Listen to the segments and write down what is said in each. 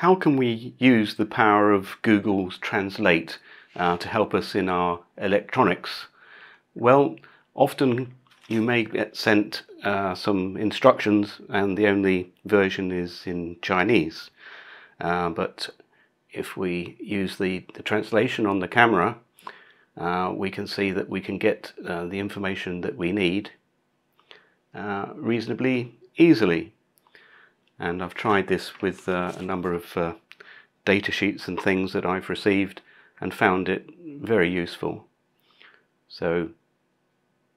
how can we use the power of Google's Translate uh, to help us in our electronics? Well, often you may get sent uh, some instructions and the only version is in Chinese. Uh, but if we use the, the translation on the camera, uh, we can see that we can get uh, the information that we need uh, reasonably easily and I've tried this with uh, a number of uh, data sheets and things that I've received and found it very useful. So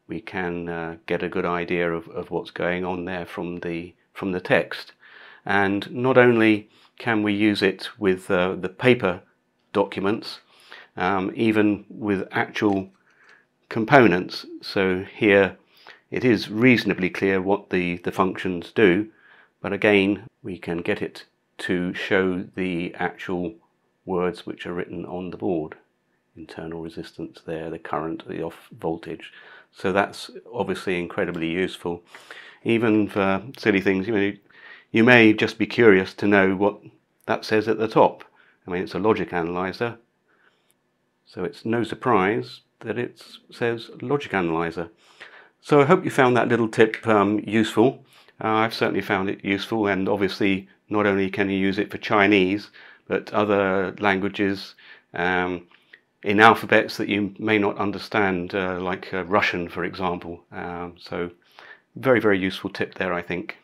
we can uh, get a good idea of, of what's going on there from the from the text. And not only can we use it with uh, the paper documents, um, even with actual components. So here it is reasonably clear what the, the functions do, but again, we can get it to show the actual words which are written on the board. Internal resistance there, the current, the off voltage. So that's obviously incredibly useful. Even for silly things, you you may just be curious to know what that says at the top. I mean, it's a logic analyzer, so it's no surprise that it says logic analyzer. So I hope you found that little tip um, useful. Uh, I've certainly found it useful and obviously not only can you use it for Chinese but other languages um, in alphabets that you may not understand uh, like uh, Russian for example. Um, so very very useful tip there I think.